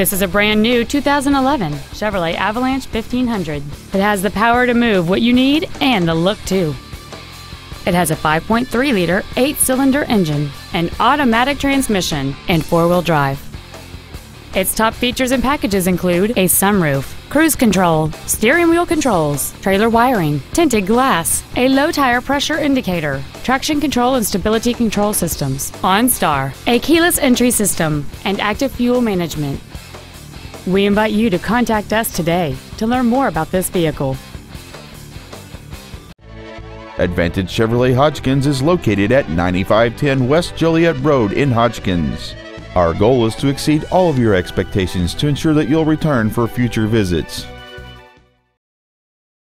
This is a brand new 2011 Chevrolet Avalanche 1500. It has the power to move what you need and the look too. It has a 5.3 liter, 8 cylinder engine, an automatic transmission, and four wheel drive. Its top features and packages include a sunroof, cruise control, steering wheel controls, trailer wiring, tinted glass, a low tire pressure indicator, traction control and stability control systems, OnStar, a keyless entry system, and active fuel management. We invite you to contact us today to learn more about this vehicle. Advantage Chevrolet Hodgkins is located at 9510 West Joliet Road in Hodgkins. Our goal is to exceed all of your expectations to ensure that you'll return for future visits.